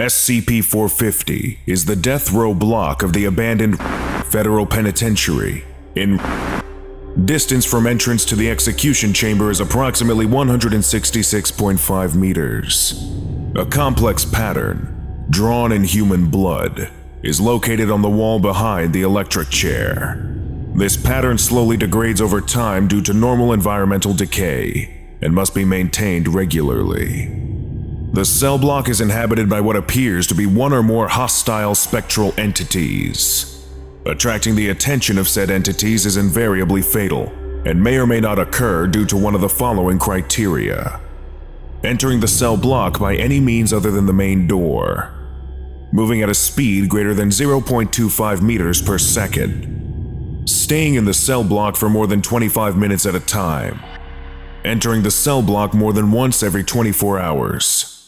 SCP-450 is the death row block of the abandoned federal penitentiary in Distance from entrance to the execution chamber is approximately 166.5 meters. A complex pattern, drawn in human blood, is located on the wall behind the electric chair. This pattern slowly degrades over time due to normal environmental decay and must be maintained regularly. The cell block is inhabited by what appears to be one or more hostile spectral entities. Attracting the attention of said entities is invariably fatal and may or may not occur due to one of the following criteria. Entering the cell block by any means other than the main door. Moving at a speed greater than 0.25 meters per second. Staying in the cell block for more than 25 minutes at a time. Entering the cell block more than once every 24 hours